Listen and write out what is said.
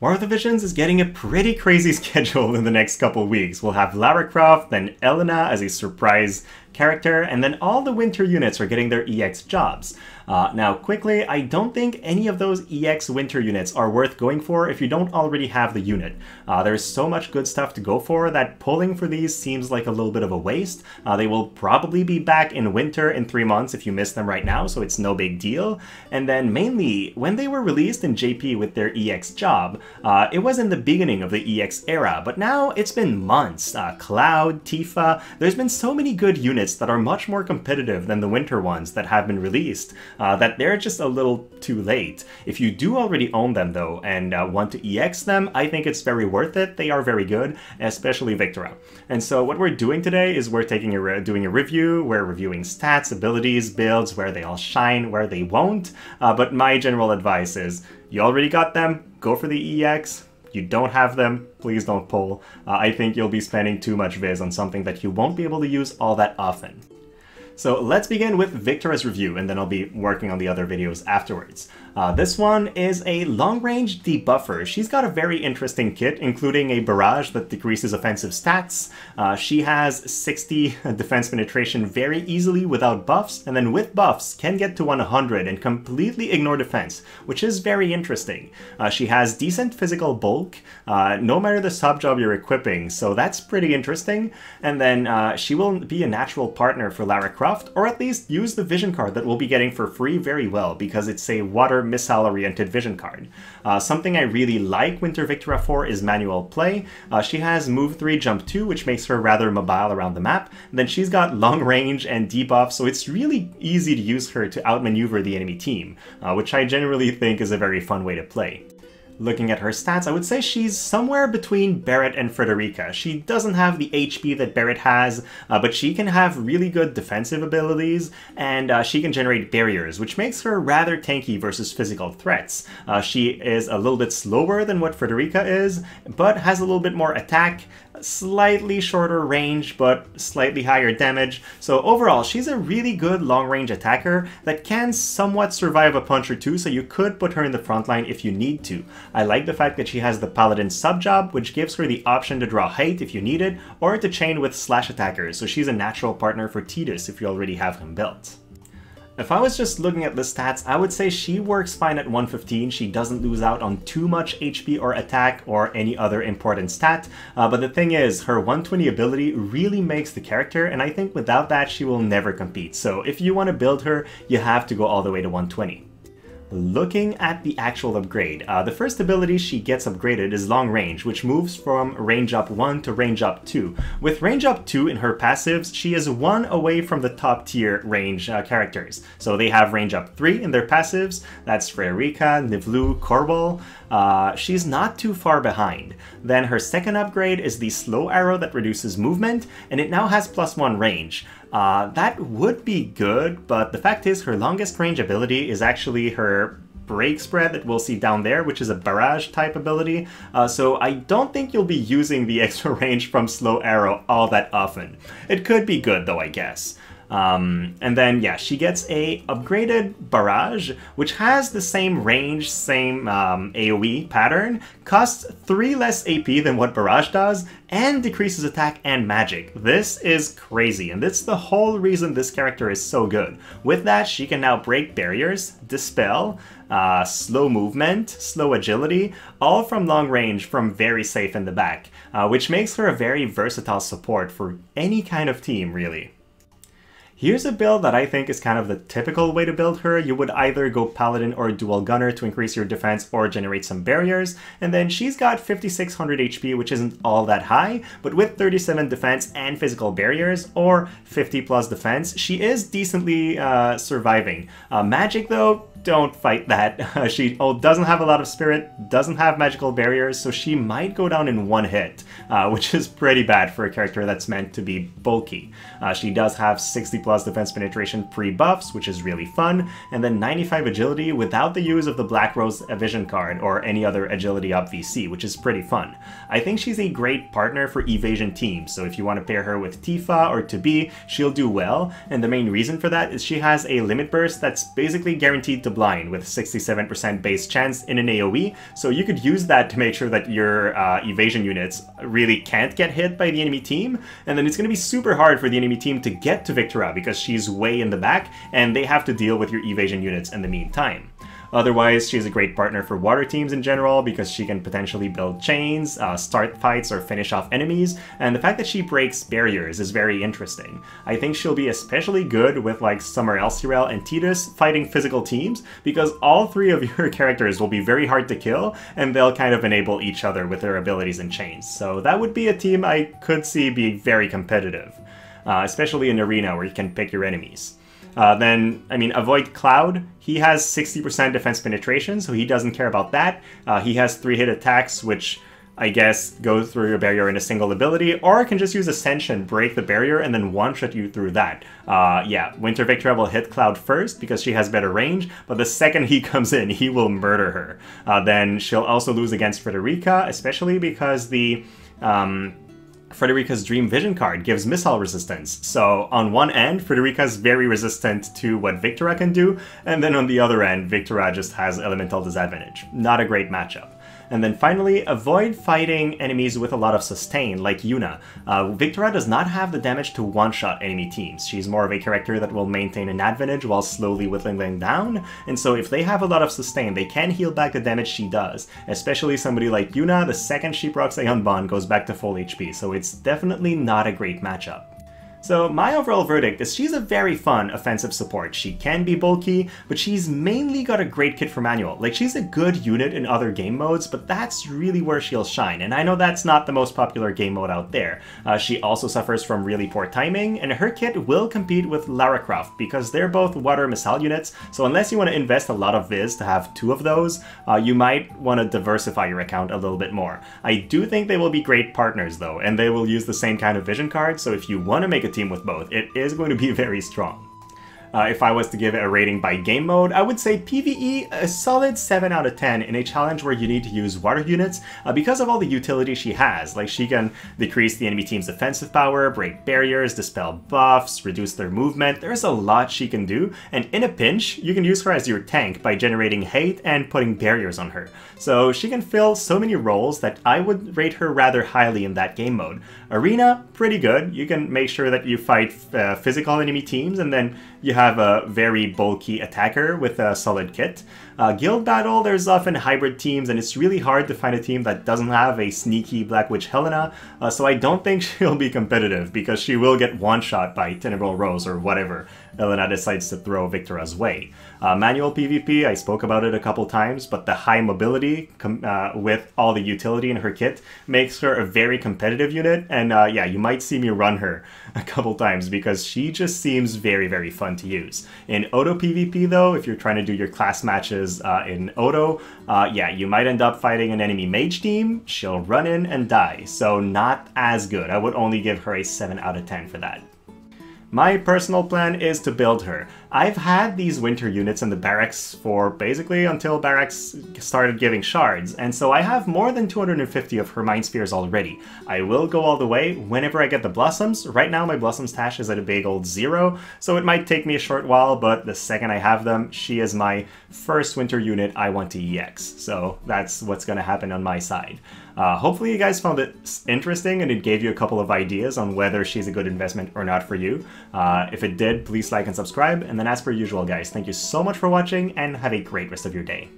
War of the Visions is getting a pretty crazy schedule in the next couple weeks. We'll have Lara Croft, then Elena as a surprise character, and then all the winter units are getting their EX jobs. Uh, now, quickly, I don't think any of those EX winter units are worth going for if you don't already have the unit. Uh, there's so much good stuff to go for that pulling for these seems like a little bit of a waste. Uh, they will probably be back in winter in three months if you miss them right now, so it's no big deal. And then mainly, when they were released in JP with their EX job, uh, it was in the beginning of the EX era, but now it's been months. Uh, Cloud, Tifa, there's been so many good units that are much more competitive than the winter ones that have been released uh, that they're just a little too late. If you do already own them though and uh, want to EX them, I think it's very worth it. They are very good, especially Viktora. And so what we're doing today is we're taking a doing a review, we're reviewing stats, abilities, builds, where they all shine, where they won't. Uh, but my general advice is you already got them, go for the EX, you don't have them, please don't pull. Uh, I think you'll be spending too much Viz on something that you won't be able to use all that often. So let's begin with Viktora's review, and then I'll be working on the other videos afterwards. Uh, this one is a long-range debuffer. She's got a very interesting kit, including a barrage that decreases offensive stats. Uh, she has 60 defense penetration very easily without buffs, and then with buffs can get to 100 and completely ignore defense, which is very interesting. Uh, she has decent physical bulk, uh, no matter the sub-job you're equipping, so that's pretty interesting. And then uh, she will be a natural partner for Lara Croft, or at least use the vision card that we'll be getting for free very well, because it's a water missile-oriented vision card. Uh, something I really like Winter Viktora for is manual play. Uh, she has move 3, jump 2, which makes her rather mobile around the map. And then she's got long range and debuff, so it's really easy to use her to outmaneuver the enemy team, uh, which I generally think is a very fun way to play. Looking at her stats, I would say she's somewhere between Barret and Frederica. She doesn't have the HP that Barret has, uh, but she can have really good defensive abilities, and uh, she can generate barriers, which makes her rather tanky versus physical threats. Uh, she is a little bit slower than what Frederica is, but has a little bit more attack, slightly shorter range, but slightly higher damage. So overall, she's a really good long-range attacker that can somewhat survive a punch or two, so you could put her in the front line if you need to. I like the fact that she has the Paladin sub-job, which gives her the option to draw height if you need it, or to chain with slash attackers, so she's a natural partner for Tidus if you already have him built. If I was just looking at the stats, I would say she works fine at 115. She doesn't lose out on too much HP or attack or any other important stat. Uh, but the thing is, her 120 ability really makes the character, and I think without that, she will never compete. So if you want to build her, you have to go all the way to 120. Looking at the actual upgrade, uh, the first ability she gets upgraded is Long Range, which moves from Range Up 1 to Range Up 2. With Range Up 2 in her passives, she is one away from the top tier range uh, characters. So they have Range Up 3 in their passives, that's Frederica, Nivlu, Corval. Uh, she's not too far behind. Then her second upgrade is the Slow Arrow that reduces movement, and it now has plus 1 range. Uh, that would be good, but the fact is her longest range ability is actually her break spread that we'll see down there, which is a barrage type ability. Uh, so I don't think you'll be using the extra range from Slow Arrow all that often. It could be good though, I guess. Um, and then, yeah, she gets a upgraded Barrage, which has the same range, same um, AoE pattern, costs 3 less AP than what Barrage does, and decreases attack and magic. This is crazy, and that's the whole reason this character is so good. With that, she can now break barriers, dispel, uh, slow movement, slow agility, all from long range from very safe in the back, uh, which makes her a very versatile support for any kind of team, really. Here's a build that I think is kind of the typical way to build her. You would either go Paladin or Dual Gunner to increase your defense or generate some barriers, and then she's got 5600 HP, which isn't all that high, but with 37 defense and physical barriers, or 50 plus defense, she is decently uh, surviving. Uh, magic though, don't fight that. She oh, doesn't have a lot of spirit, doesn't have magical barriers, so she might go down in one hit, uh, which is pretty bad for a character that's meant to be bulky. Uh, she does have 60 plus defense penetration pre-buffs, which is really fun, and then 95 agility without the use of the Black Rose Vision card or any other agility up VC, which is pretty fun. I think she's a great partner for evasion teams, so if you want to pair her with Tifa or Tabi, she'll do well, and the main reason for that is she has a limit burst that's basically guaranteed to blind with 67% base chance in an AoE, so you could use that to make sure that your uh, evasion units really can't get hit by the enemy team, and then it's going to be super hard for the enemy team to get to Viktora because she's way in the back, and they have to deal with your evasion units in the meantime. Otherwise, she's a great partner for water teams in general because she can potentially build chains, uh, start fights, or finish off enemies, and the fact that she breaks barriers is very interesting. I think she'll be especially good with like Summer Elcyrel and Tidus fighting physical teams because all three of your characters will be very hard to kill and they'll kind of enable each other with their abilities and chains. So that would be a team I could see being very competitive, uh, especially in Arena where you can pick your enemies. Uh, then, I mean, avoid Cloud. He has 60% defense penetration, so he doesn't care about that. Uh, he has three hit attacks, which I guess go through your barrier in a single ability, or I can just use Ascension, break the barrier, and then one-shot you through that. Uh, yeah, Winter Viktora will hit Cloud first because she has better range, but the second he comes in, he will murder her. Uh, then she'll also lose against Frederica, especially because the... Um, Frederica's Dream Vision card gives missile resistance. So on one end, Frederica's very resistant to what Viktora can do, and then on the other end, Viktora just has elemental disadvantage. Not a great matchup. And then finally, avoid fighting enemies with a lot of sustain, like Yuna. Uh, Viktora does not have the damage to one-shot enemy teams. She's more of a character that will maintain an advantage while slowly whittling them down, and so if they have a lot of sustain, they can heal back the damage she does. Especially somebody like Yuna, the second she procs Aeon Bond goes back to full HP, so it's definitely not a great matchup. So my overall verdict is she's a very fun offensive support. She can be bulky, but she's mainly got a great kit for manual. Like she's a good unit in other game modes, but that's really where she'll shine. And I know that's not the most popular game mode out there. Uh, she also suffers from really poor timing, and her kit will compete with Lara Croft because they're both water missile units. So unless you want to invest a lot of Viz to have two of those, uh, you might want to diversify your account a little bit more. I do think they will be great partners though, and they will use the same kind of vision card. So if you want to make a team with both. It is going to be very strong. Uh, if I was to give it a rating by game mode, I would say PvE a solid 7 out of 10 in a challenge where you need to use water units uh, because of all the utility she has. Like she can decrease the enemy team's defensive power, break barriers, dispel buffs, reduce their movement. There's a lot she can do, and in a pinch, you can use her as your tank by generating hate and putting barriers on her. So she can fill so many roles that I would rate her rather highly in that game mode. Arena, pretty good. You can make sure that you fight uh, physical enemy teams and then you have a very bulky attacker with a solid kit. Uh, Guild Battle, there's often hybrid teams, and it's really hard to find a team that doesn't have a sneaky Black Witch Helena, uh, so I don't think she'll be competitive, because she will get one-shot by Tenebral Rose or whatever Helena decides to throw Viktora's way. Uh, manual PvP, I spoke about it a couple times, but the high mobility uh, with all the utility in her kit makes her a very competitive unit, and uh, yeah, you might see me run her a couple times because she just seems very, very fun to use. In Auto PvP though, if you're trying to do your class matches uh, in auto, uh, yeah, you might end up fighting an enemy mage team, she'll run in and die, so not as good. I would only give her a 7 out of 10 for that. My personal plan is to build her. I've had these winter units in the barracks for basically until barracks started giving shards, and so I have more than 250 of her mind spheres already. I will go all the way whenever I get the blossoms. Right now my blossom stash is at a big old zero, so it might take me a short while, but the second I have them, she is my first winter unit I want to EX. So that's what's gonna happen on my side. Uh, hopefully you guys found it interesting and it gave you a couple of ideas on whether she's a good investment or not for you. Uh, if it did, please like and subscribe. And then as per usual, guys, thank you so much for watching and have a great rest of your day.